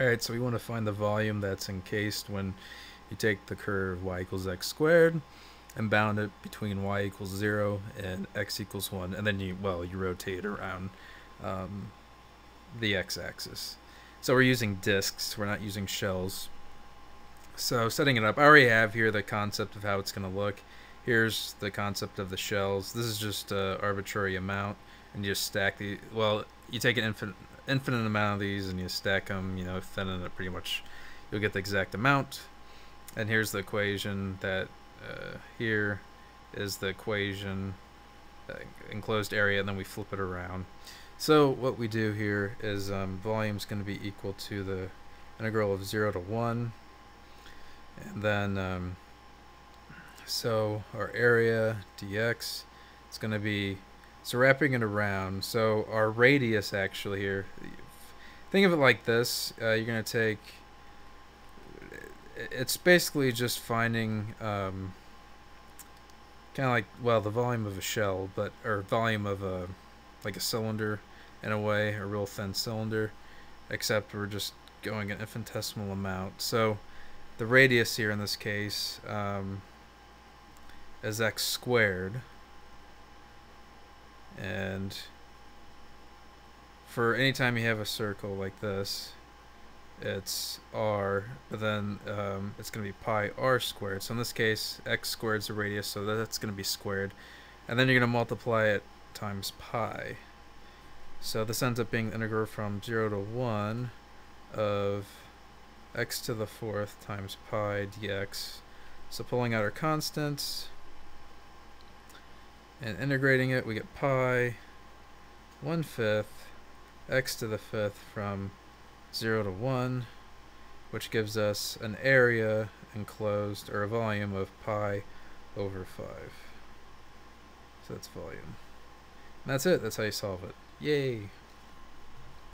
Alright, so we want to find the volume that's encased when you take the curve y equals x squared and bound it between y equals 0 and x equals 1 and then you well you rotate around um, the x-axis so we're using disks we're not using shells. So setting it up I already have here the concept of how it's going to look. Here's the concept of the shells. This is just an arbitrary amount and you just stack the well you take an infinite infinite amount of these and you stack them you know thinning it pretty much you'll get the exact amount. And here's the equation that uh, here is the equation uh, enclosed area and then we flip it around. So what we do here is um, volume is going to be equal to the integral of 0 to 1 and then um, so our area dx is going to be so wrapping it around. So our radius actually here think of it like this. Uh, you're going to take it's basically just finding um, kind of like well the volume of a shell, but or volume of a like a cylinder in a way, a real thin cylinder, except we're just going an infinitesimal amount. So the radius here in this case um, is x squared, and for any time you have a circle like this it's r, but then um, it's going to be pi r squared. So in this case, x squared is the radius, so that's going to be squared. And then you're going to multiply it times pi. So this ends up being the integral from 0 to 1 of x to the fourth times pi dx. So pulling out our constants and integrating it, we get pi 1 fifth x to the fifth from 0 to 1, which gives us an area enclosed, or a volume of pi over 5. So that's volume. And that's it. That's how you solve it. Yay!